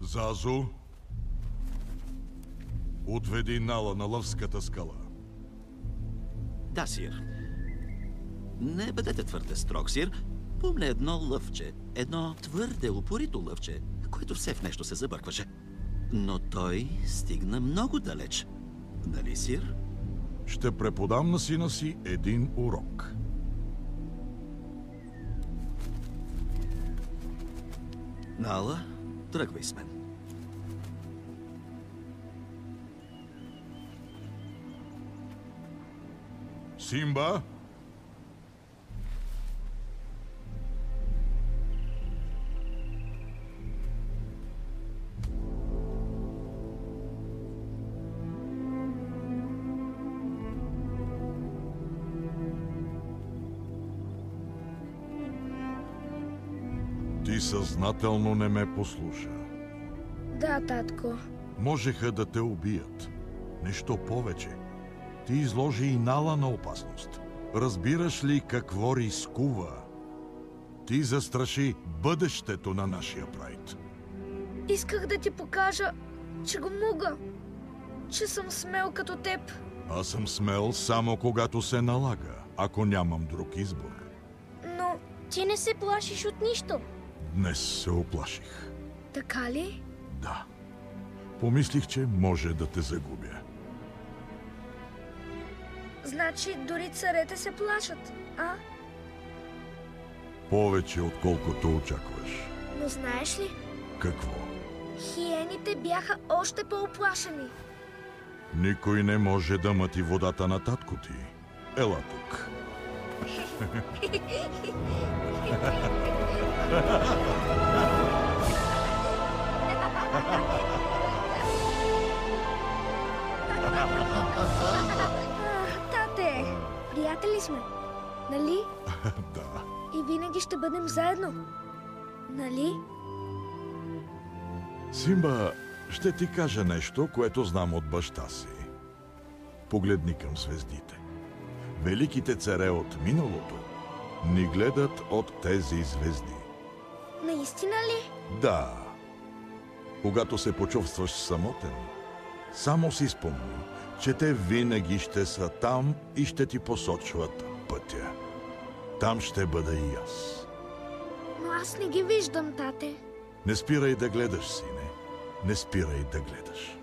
Зазу, отведи Нала на лъвската скала. Да, сир. Не бъдете твърде строг, сир. Помня едно лъвче, едно твърде упорито лъвче, което все в нещо се забъркваше. Но той стигна много далеч. Нали, сир? Ще преподам на сина си един урок. Нала, тръгвай с мен. Симба, ти съзнателно не ме послуша. Да, татко. Можеха да те убият. Нещо повече. Ти изложи и Нала на опасност. Разбираш ли какво рискува? Ти застраши бъдещето на нашия прайд. Исках да ти покажа, че го мога. Че съм смел като теб. Аз съм смел само когато се налага, ако нямам друг избор. Но Ти не се плашиш от нищо. Днес се оплаших. така ли? Да. Помислих, че може да те загубя. Значи дори царете се плашат, а? Повече, отколкото очакваш. Но знаеш ли, Какво? хиените бяха още по-оплашени. Никой не може да мъти водата на татко ти. Ела тук. А, приятели сме, нали? да. И винаги ще бъдем заедно. Нали? Симба, ще ти кажа нещо, което знам от баща си. Погледни към звездите. Великите царе от миналото ни гледат от тези звезди. Наистина ли? Да. Когато се почувстваш самотен, само си спомни, че те винаги ще са там и ще ти посочват пътя. Там ще бъда и аз. Но аз не ги виждам, тате. Не спирай да гледаш, сине. Не спирай да гледаш.